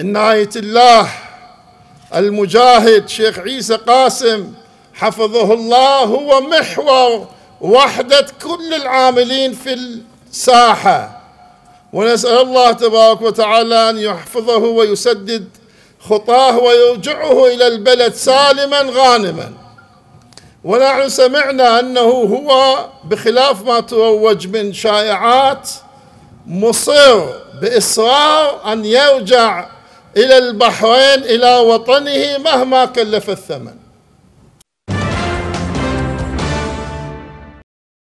إن آية الله المجاهد شيخ عيسى قاسم حفظه الله هو محور وحدة كل العاملين في الساحة. ونسأل الله تبارك وتعالى أن يحفظه ويسدد خطاه ويرجعه إلى البلد سالما غانما. ونحن سمعنا أنه هو بخلاف ما تروج من شائعات مصر بإصرار أن يرجع إلى البحرين إلى وطنه مهما كلف الثمن.